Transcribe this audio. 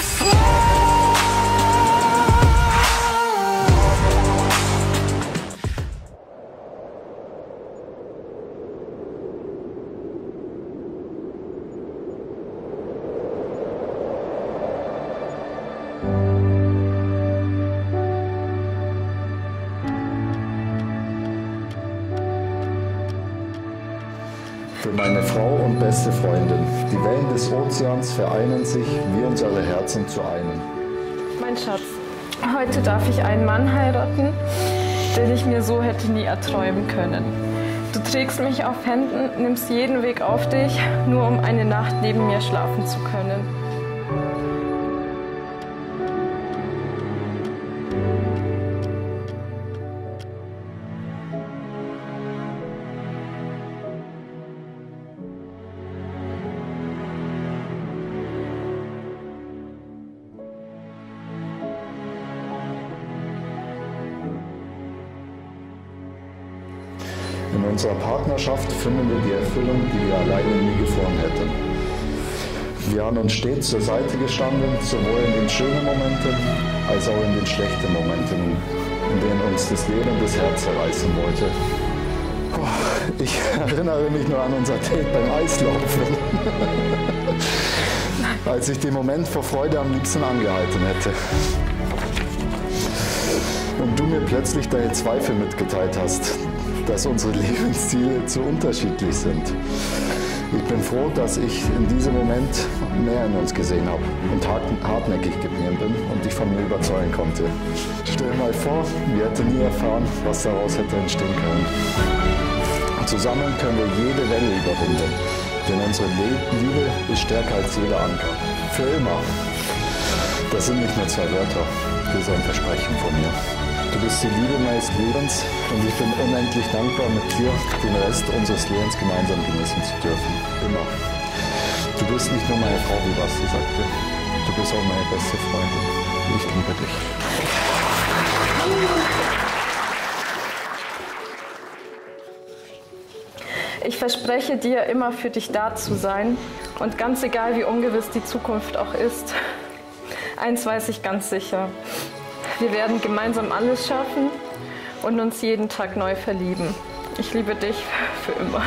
Für meine Frau und beste Freundin. Die Wellen des Ozeans vereinen sich, wie unsere Herzen zu einem. Mein Schatz, heute darf ich einen Mann heiraten, den ich mir so hätte nie erträumen können. Du trägst mich auf Händen, nimmst jeden Weg auf dich, nur um eine Nacht neben mir schlafen zu können. In unserer Partnerschaft finden wir die Erfüllung, die wir alleine nie gefunden hätten. Wir haben uns stets zur Seite gestanden, sowohl in den schönen Momenten als auch in den schlechten Momenten, in denen uns das Leben das Herz zerreißen wollte. Oh, ich erinnere mich nur an unser Date beim Eislaufen, als ich den Moment vor Freude am liebsten angehalten hätte. Und du mir plötzlich deine Zweifel mitgeteilt hast, dass unsere Lebensziele zu unterschiedlich sind. Ich bin froh, dass ich in diesem Moment mehr in uns gesehen habe und hartnäckig geblieben bin und dich von mir überzeugen konnte. Stell dir mal vor, wir hätten nie erfahren, was daraus hätte entstehen können. Zusammen können wir jede Welle überwinden, denn unsere Liebe ist stärker als jeder Anker. Für immer. Das sind nicht nur zwei Wörter, das ist ein Versprechen von mir. Du bist die Liebe meines Lebens und ich bin unendlich dankbar, mit dir den Rest unseres Lebens gemeinsam genießen zu dürfen. Immer. Du bist nicht nur meine Frau, wie Basti sagte. Du bist auch meine beste Freundin. Ich liebe dich. Ich verspreche dir, immer für dich da zu sein und ganz egal, wie ungewiss die Zukunft auch ist, eins weiß ich ganz sicher. Wir werden gemeinsam alles schaffen und uns jeden Tag neu verlieben. Ich liebe dich für immer.